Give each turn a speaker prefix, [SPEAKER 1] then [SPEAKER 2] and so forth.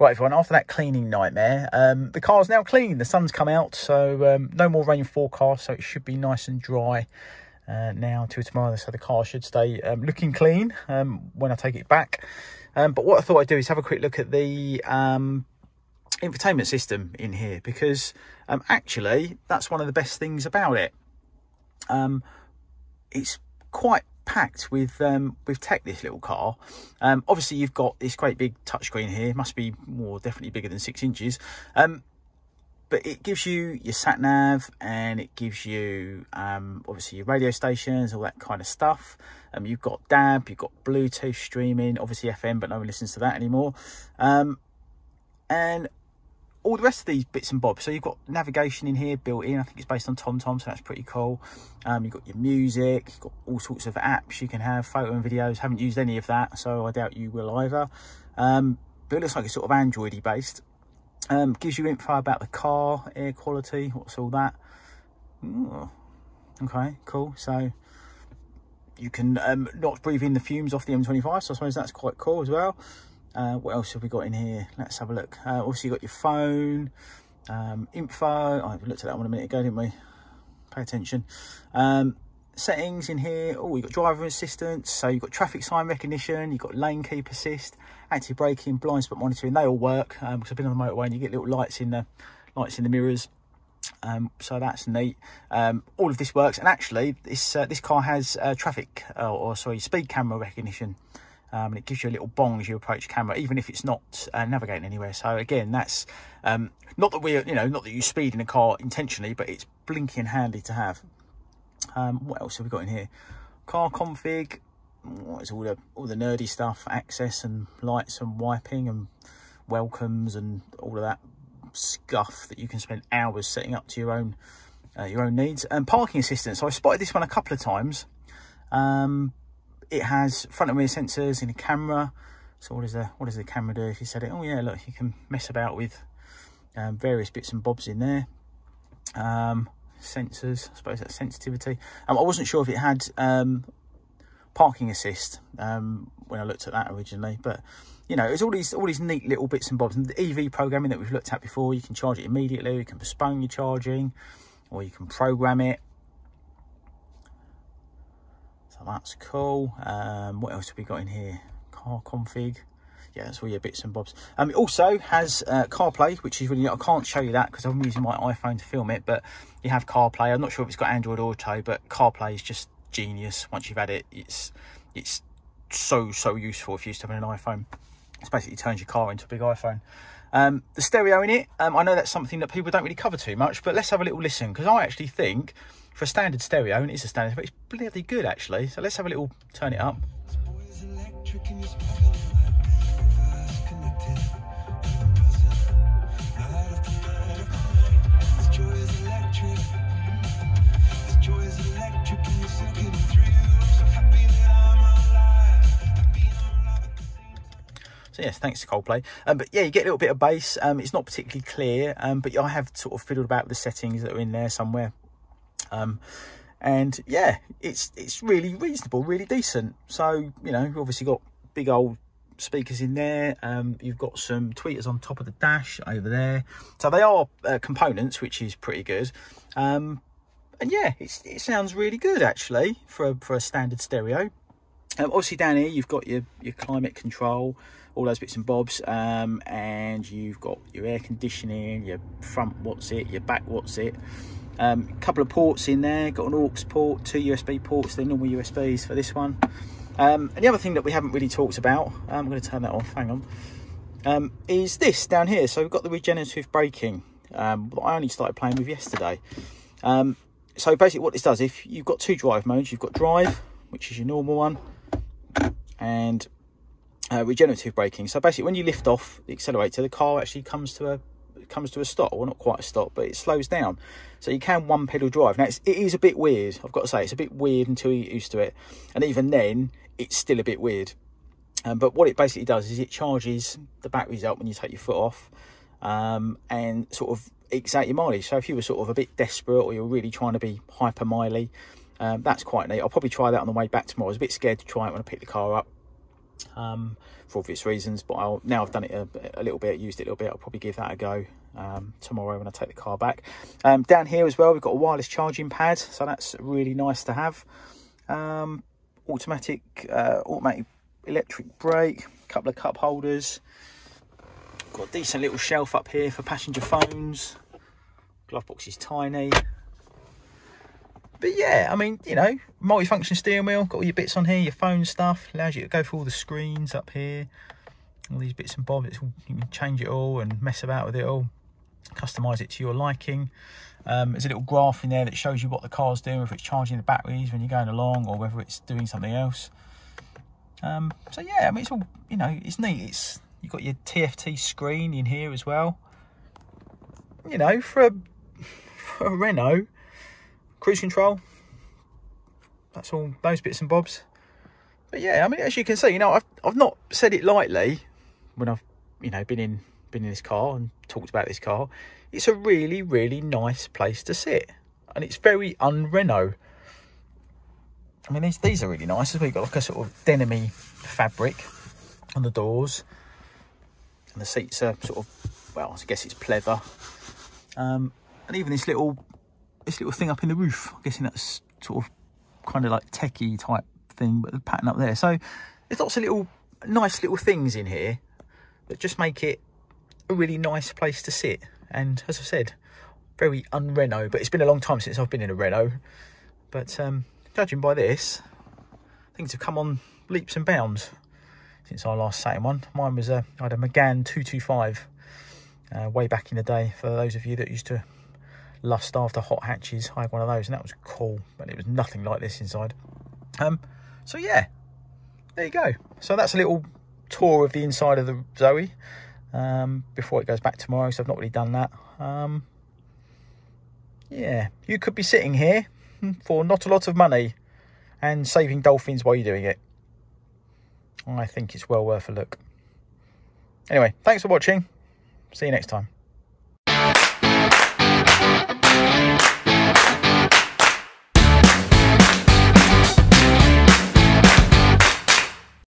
[SPEAKER 1] Right, everyone, after that cleaning nightmare, um, the car's now clean. The sun's come out, so um, no more rain forecast, so it should be nice and dry uh, now till tomorrow. So the car should stay um, looking clean um, when I take it back. Um, but what I thought I'd do is have a quick look at the um, infotainment system in here because actually that's one of the best things about it. It's quite packed with um, with tech. This little car. Um, obviously, you've got this great big touchscreen here. It must be more definitely bigger than six inches. Um, but it gives you your sat nav and it gives you um, obviously your radio stations, all that kind of stuff. Um, you've got DAB, you've got Bluetooth streaming, obviously FM, but no one listens to that anymore. Um, and all the rest of these bits and bobs. So you've got navigation in here built in. I think it's based on TomTom, so that's pretty cool. Um, you've got your music, you've got all sorts of apps you can have, photo and videos. Haven't used any of that, so I doubt you will either. Um, but it looks like it's sort of Androidy based. Um, gives you info about the car, air quality, what's all that. Ooh. Okay, cool. So you can um, not breathe in the fumes off the M25, so I suppose that's quite cool as well. Uh, what else have we got in here? Let's have a look. Uh, also, you got your phone, um, info. Oh, we looked at that one a minute ago, didn't we? Pay attention. Um, settings in here. Oh, you've got driver assistance. So you've got traffic sign recognition. You've got lane keep assist, active braking, blind spot monitoring. They all work um, because I've been on the motorway and you get little lights in the lights in the mirrors. Um, so that's neat. Um, all of this works, and actually, this uh, this car has uh, traffic uh, or sorry speed camera recognition um, and it gives you a little bong as you approach camera, even if it's not uh, navigating anywhere. So again, that's um, not that we're, you know, not that you speed in a car intentionally, but it's blinking handy to have. Um, what else have we got in here? Car config, what is all the all the nerdy stuff, access and lights and wiping and welcomes and all of that scuff that you can spend hours setting up to your own uh, your own needs. And parking assistance. So I spotted this one a couple of times. Um, it has front and rear sensors and a camera. So what does the what does the camera do if you set it? Oh yeah, look, you can mess about with um, various bits and bobs in there. Um, sensors, I suppose that's sensitivity. Um, I wasn't sure if it had um, parking assist um, when I looked at that originally, but you know, it's all these all these neat little bits and bobs. And the EV programming that we've looked at before, you can charge it immediately, you can postpone your charging, or you can program it. So that's cool. Um, what else have we got in here? Car config. Yeah, that's all your bits and bobs. Um, it also has uh, CarPlay, which is really, I can't show you that because I'm using my iPhone to film it, but you have CarPlay. I'm not sure if it's got Android Auto, but CarPlay is just genius. Once you've had it, it's it's so, so useful if you're used to having an iPhone. It basically turns your car into a big iPhone. Um, the stereo in it, um, I know that's something that people don't really cover too much, but let's have a little listen because I actually think for a standard stereo, and it is a standard, but it's bloody good actually. So let's have a little turn it up. So yes, thanks to Coldplay. Um, but yeah, you get a little bit of bass. Um, it's not particularly clear, um, but I have sort of fiddled about with the settings that are in there somewhere. Um, and yeah, it's it's really reasonable, really decent. So you know, you've obviously got big old speakers in there. Um, you've got some tweeters on top of the dash over there. So they are uh, components, which is pretty good. Um, and yeah, it sounds really good actually for a, for a standard stereo. Um, obviously down here you've got your, your climate control, all those bits and bobs, um, and you've got your air conditioning, your front what's it, your back what's it. A um, couple of ports in there, got an aux port, two USB ports, they're normal USBs for this one. Um, and the other thing that we haven't really talked about, um, I'm going to turn that off, hang on, um, is this down here. So we've got the regenerative braking um, that I only started playing with yesterday. So basically what this does, if you've got two drive modes, you've got drive, which is your normal one, and uh, regenerative braking. So basically when you lift off the accelerator, the car actually comes to a comes to a stop. Well, not quite a stop, but it slows down. So you can one pedal drive. Now, it's, it is a bit weird. I've got to say, it's a bit weird until you get used to it. And even then, it's still a bit weird. Um, but what it basically does is it charges the batteries up when you take your foot off um, and sort of ekes out your mileage. So if you were sort of a bit desperate or you're really trying to be hyper miley, um, that's quite neat. I'll probably try that on the way back tomorrow. I was a bit scared to try it when I picked the car up. Um, for obvious reasons. But I'll, now I've done it a, a, little bit, used it a little bit, I'll probably give that a go um, tomorrow when I take the car back. Um, down here as well, we've got a wireless charging pad, so that's really nice to have. Um, automatic, uh, automatic electric brake, a couple of cup holders. Got a decent little shelf up here for passenger phones. Glove box is tiny. But yeah, I mean, you know, multi-function steering wheel, got all your bits on here, your phone stuff, allows you to go through all the screens up here. All these bits and bobs, you can change it all and mess about with it all. Customise it to your liking. Um, there's a little graph in there that shows you what the car's doing, whether it's charging the batteries when you're going along or whether it's doing something else. Um, so yeah, I mean, it's all, you know, it's neat. It's You've got your TFT screen in here as well. You know, for a, for a Renault, cruise control, that's all those bits and bobs. But yeah, I mean, as you can see, you know, I've, I've not said it lightly when I've, you know, been in, been in this car and talked about this car. It's a really, really nice place to sit. And it's very un-Renault. I mean, these, these are really nice. We've got like a sort of denim fabric on the doors and the seats are sort of well I guess it's pleather um, and even this little this little thing up in the roof I'm guessing that's sort of kind of like techie type thing but the pattern up there so there's lots of little nice little things in here that just make it a really nice place to sit and as I said very un-Renault but it's been a long time since I've been in a Renault. but um, judging by this things have come on leaps and bounds since I last sat in one. Mine was a, I had a Megane 225 uh, way back in the day. For those of you that used to lust after hot hatches, I had one of those and that was cool, but it was nothing like this inside. Um, so yeah, there you go. So that's a little tour of the inside of the Zoe um, before it goes back tomorrow. So I've not really done that. Um, yeah, you could be sitting here for not a lot of money and saving dolphins while you're doing it. I think it's well worth a look. Anyway, thanks for watching. See you next time.